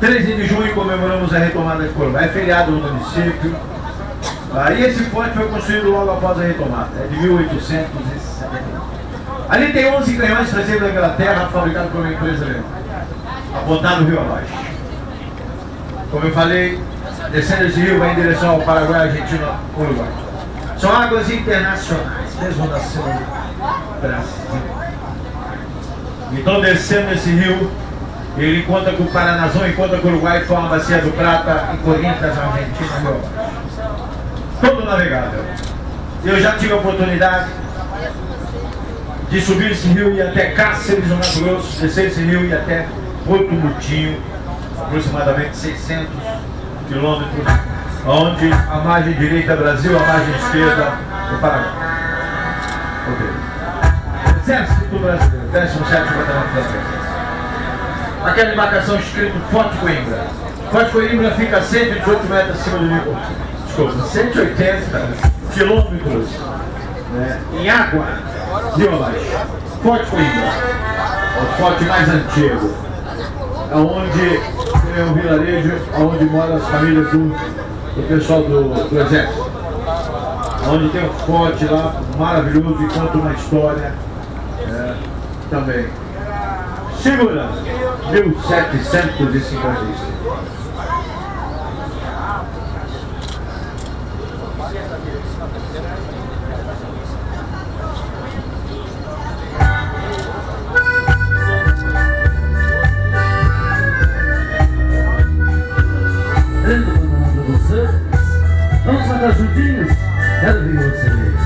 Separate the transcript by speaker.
Speaker 1: 13 de junho comemoramos a retomada de Corumbá. É feriado no município. Ah, e esse forte foi construído logo após a retomada. É de 1871. Ali tem 11 canhões trazidos da Inglaterra, fabricados por uma empresa alemã. Apontado rio abaixo. Como eu falei, descendo esse rio vai em direção ao Paraguai, Argentina, Uruguai. São águas internacionais, mesmo no Brasil. Então, descendo esse rio, ele encontra com o Paranazão, encontra com o Uruguai, forma a Bacia do Prata e Corinthians, Argentina, abaixo. Todo navegável. Eu já tive a oportunidade de subir esse rio e até Cáceres, no Mato Grosso, descer esse rio e até Porto Mutinho, aproximadamente 600 quilômetros, onde a margem direita é Brasil, a margem esquerda é Paraguai. Ok. Exército Brasileiro, 17 Batalhão Brasileiro. Aquela embarcação escrito Forte Coimbra. Forte Coimbra fica a 118 metros acima do nível. Desculpa, 180 quilômetros né, em água, rio abaixo. Forte Coimbra. O forte mais antigo. É onde é um vilarejo onde moram as famílias do, do pessoal do, do exército. Onde tem um forte lá maravilhoso e conta uma história é, também. Segura! 1755. Vamos andar juntinhos? Quero ver você.